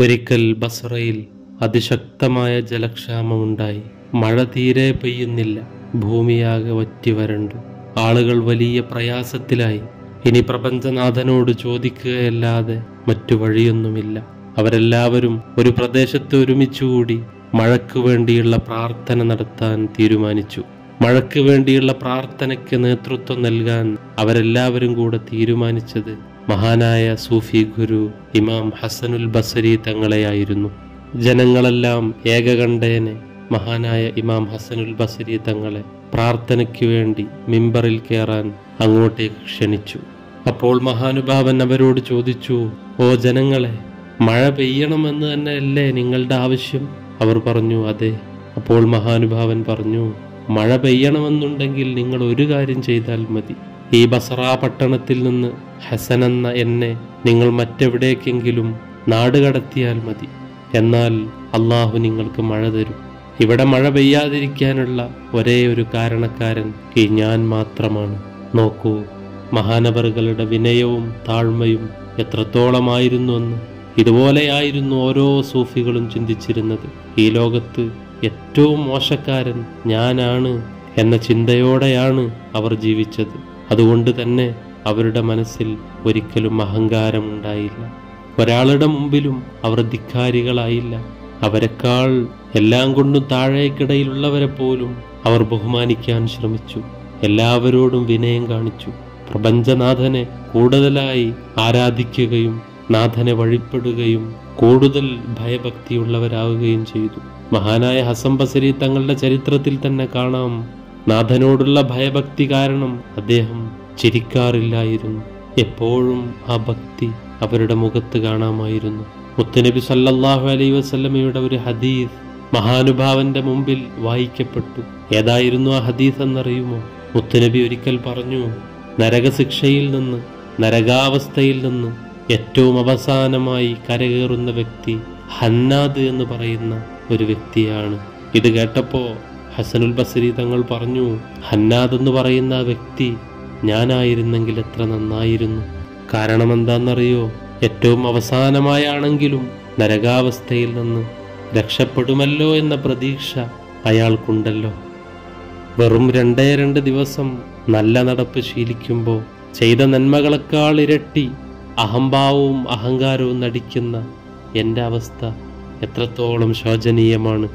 ഒരിക്കൽ ബസറയിൽ അതിശക്തമായ ജലക്ഷാമമുണ്ടായി. മഴ തീരെ പെയ്യുന്നില്ല. ഭൂമിയാകെ വറ്റി വരണ്ടു. ആളുകൾ വലിയ പ്രയാസത്തിലായി. ഇനി പ്രപഞ്ചനാഥനോട് ചോദിക്കുകയല്ലാതെ മറ്റു വഴിയൊന്നുമില്ല. അവരെല്ലാവരും ഒരു പ്രദേശത്ത് ഒരുമിച്ചുകൂടി മഴയ്ക്ക് വേണ്ടിയുള്ള പ്രാർത്ഥന നടത്താൻ തീരുമാനിച്ചു. മഴയ്ക്ക് വേണ്ടിയുള്ള പ്രാർത്ഥനയ്ക്ക് നേതൃത്വം നൽകാൻ അവരെല്ലാവരും കൂടെ തീരുമാനിച്ചത് മഹാനായ സൂഫി ഗുരു ഇമാം ഹസനുൽ ബസരി തങ്ങളെയായിരുന്നു. ജനങ്ങളെല്ലാം ഏകകണ്ഠേനെ മഹാനായ ഇമാം ഹസനുൽ ബസരി തങ്ങളെ പ്രാർത്ഥനയ്ക്ക് വേണ്ടി മിമ്പറിൽ കയറാൻ അങ്ങോട്ടേക്ക് ക്ഷണിച്ചു. അപ്പോൾ മഹാനുഭാവൻ അവരോട് ചോദിച്ചു ഓ ജനങ്ങളെ മഴ പെയ്യണമെന്ന് തന്നെയല്ലേ നിങ്ങളുടെ ആവശ്യം? അവർ പറഞ്ഞു അതെ. അപ്പോൾ മഹാനുഭാവൻ പറഞ്ഞു മഴ പെയ്യണമെന്നുണ്ടെങ്കിൽ നിങ്ങൾ ഒരു കാര്യം ചെയ്താൽ മതി. ഈ ബസറ പട്ടണത്തിൽ നിന്ന് ഹസൻ എന്ന എന്നെ നിങ്ങൾ മറ്റെവിടേക്കെങ്കിലും നാട് കടത്തിയാൽ മതി. എന്നാൽ അള്ളാഹു നിങ്ങൾക്ക് മഴ തരും. ഇവിടെ മഴ പെയ്യാതിരിക്കാനുള്ള ഒരേ ഒരു കാരണക്കാരൻ ഈ ഞാൻ മാത്രമാണ്. നോക്കൂ മഹാനവറുകളുടെ വിനയവും താഴ്മയും എത്രത്തോളമായിരുന്നുവെന്ന്. ഇതുപോലെയായിരുന്നു ഓരോ സൂഫികളും ചിന്തിച്ചിരുന്നത്. ഈ ലോകത്ത് ഏറ്റവും മോശക്കാരൻ ഞാനാണ് എന്ന ചിന്തയോടെയാണ് അവർ ജീവിച്ചത്. അതുകൊണ്ട് തന്നെ അവരുടെ മനസ്സിൽ ഒരിക്കലും അഹങ്കാരമുണ്ടായില്ല ഒരാളുടെ മുമ്പിലും അവർ ധിക്കാരികളായില്ല. അവരെക്കാൾ എല്ലാം കൊണ്ടും താഴേക്കിടയിലുള്ളവരെ പോലും അവർ ബഹുമാനിക്കാൻ ശ്രമിച്ചു. എല്ലാവരോടും വിനയം കാണിച്ചു. പ്രപഞ്ചനാഥനെ കൂടുതലായി ആരാധിക്കുകയും നാഥനെ വഴിപ്പെടുകയും കൂടുതൽ ഭയഭക്തിയുള്ളവരാകുകയും ചെയ്തു. മഹാനായ ഹസം ബസരി തങ്ങളുടെ ചരിത്രത്തിൽ തന്നെ കാണാം നാഥനോടുള്ള ഭയഭക്തി കാരണം അദ്ദേഹം ചിരിക്കാറില്ലായിരുന്നു. എപ്പോഴും ആ ഭക്തി അവരുടെ മുഖത്ത് കാണാമായിരുന്നു. മുത്തനബി സല്ലല്ലാഹു അലൈ വസല്ലമയുടെ ഒരു ഹദീസ് മഹാനുഭാവന്റെ മുമ്പിൽ വായിക്കപ്പെട്ടു. ഏതായിരുന്നു ആ ഹദീസ് എന്നറിയുമോ? മുത്തനബി ഒരിക്കൽ പറഞ്ഞു നരകശിക്ഷയിൽ നിന്ന് നരകാവസ്ഥയിൽ നിന്ന് ഏറ്റവും അവസാനമായി കരകയറുന്ന വ്യക്തി ഹന്നാദ് എന്ന് പറയുന്ന ഒരു വ്യക്തിയാണ്. ഇത് കേട്ടപ്പോ ഹസനുൽ ബസരി തങ്ങൾ പറഞ്ഞു ഹന്നാദ് എന്ന് പറയുന്ന വ്യക്തി ഞാനായിരുന്നെങ്കിൽ എത്ര നന്നായിരുന്നു. കാരണം എന്താണെന്നറിയോ ഏറ്റവും അവസാനമായാണെങ്കിലും നരകാവസ്ഥയിൽ നിന്ന് രക്ഷപ്പെടുമല്ലോ എന്ന പ്രതീക്ഷ അയാൾക്കുണ്ടല്ലോ. വെറും രണ്ടേ രണ്ട് ദിവസം നല്ല നടപ്പ് ശീലിക്കുമ്പോൾ ചെയ്ത നന്മകളെക്കാൾ ഇരട്ടി അഹംഭാവവും അഹങ്കാരവും നടിക്കുന്ന എന്റെ അവസ്ഥ എത്രത്തോളം ശോചനീയമാണ്.